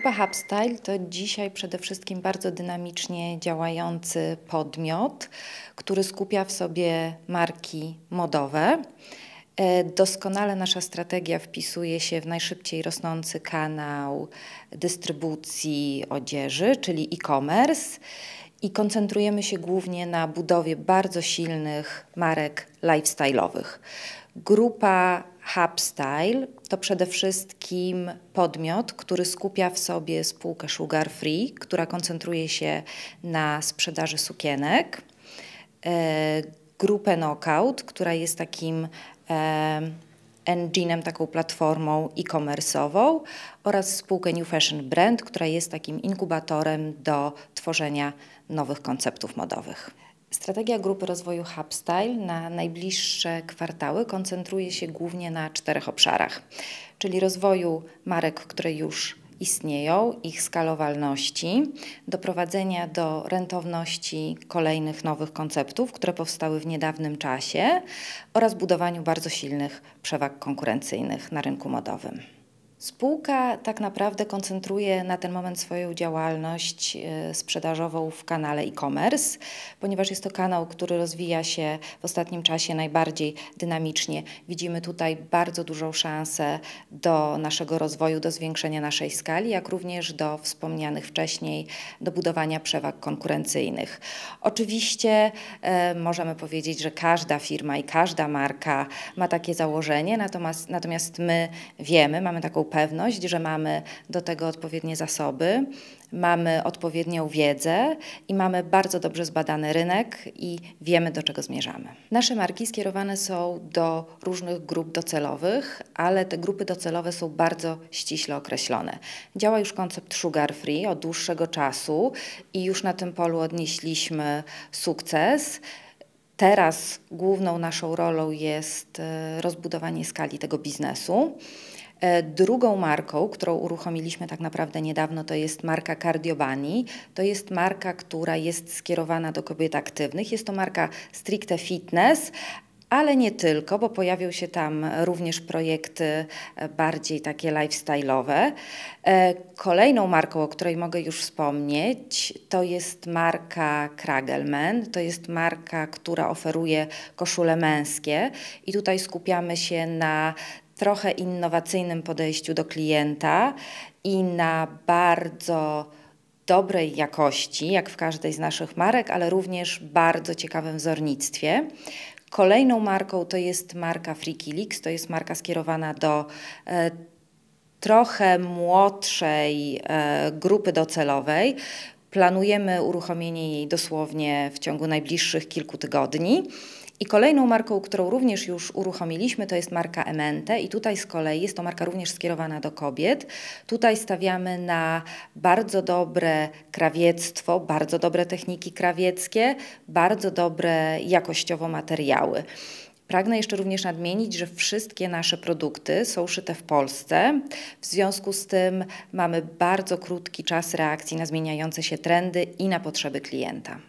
Grupa HubStyle to dzisiaj przede wszystkim bardzo dynamicznie działający podmiot, który skupia w sobie marki modowe. E, doskonale nasza strategia wpisuje się w najszybciej rosnący kanał dystrybucji odzieży, czyli e-commerce i koncentrujemy się głównie na budowie bardzo silnych marek lifestyle'owych. Grupa HubStyle to przede wszystkim podmiot, który skupia w sobie spółkę Sugar Free, która koncentruje się na sprzedaży sukienek, e, grupę Knockout, która jest takim e, engine'em, taką platformą e-commerce'ową oraz spółkę New Fashion Brand, która jest takim inkubatorem do tworzenia nowych konceptów modowych. Strategia grupy rozwoju HubStyle na najbliższe kwartały koncentruje się głównie na czterech obszarach, czyli rozwoju marek, które już istnieją, ich skalowalności, doprowadzenia do rentowności kolejnych nowych konceptów, które powstały w niedawnym czasie oraz budowaniu bardzo silnych przewag konkurencyjnych na rynku modowym. Spółka tak naprawdę koncentruje na ten moment swoją działalność e, sprzedażową w kanale e-commerce, ponieważ jest to kanał, który rozwija się w ostatnim czasie najbardziej dynamicznie. Widzimy tutaj bardzo dużą szansę do naszego rozwoju, do zwiększenia naszej skali, jak również do wspomnianych wcześniej, do budowania przewag konkurencyjnych. Oczywiście e, możemy powiedzieć, że każda firma i każda marka ma takie założenie, natomiast, natomiast my wiemy, mamy taką pewność, że mamy do tego odpowiednie zasoby, mamy odpowiednią wiedzę i mamy bardzo dobrze zbadany rynek i wiemy, do czego zmierzamy. Nasze marki skierowane są do różnych grup docelowych, ale te grupy docelowe są bardzo ściśle określone. Działa już koncept sugar free od dłuższego czasu i już na tym polu odnieśliśmy sukces. Teraz główną naszą rolą jest e, rozbudowanie skali tego biznesu. E, drugą marką, którą uruchomiliśmy tak naprawdę niedawno, to jest marka Cardiobani. To jest marka, która jest skierowana do kobiet aktywnych. Jest to marka stricte fitness, ale nie tylko, bo pojawią się tam również projekty e, bardziej takie lifestyle'owe. E, kolejną marką, o której mogę już wspomnieć, to jest marka Kragelman. To jest marka, która oferuje koszule męskie i tutaj skupiamy się na trochę innowacyjnym podejściu do klienta i na bardzo dobrej jakości, jak w każdej z naszych marek, ale również bardzo ciekawym wzornictwie. Kolejną marką to jest marka Freakilix, to jest marka skierowana do e, trochę młodszej e, grupy docelowej. Planujemy uruchomienie jej dosłownie w ciągu najbliższych kilku tygodni. I kolejną marką, którą również już uruchomiliśmy, to jest marka Emente i tutaj z kolei jest to marka również skierowana do kobiet. Tutaj stawiamy na bardzo dobre krawiectwo, bardzo dobre techniki krawieckie, bardzo dobre jakościowo materiały. Pragnę jeszcze również nadmienić, że wszystkie nasze produkty są szyte w Polsce. W związku z tym mamy bardzo krótki czas reakcji na zmieniające się trendy i na potrzeby klienta.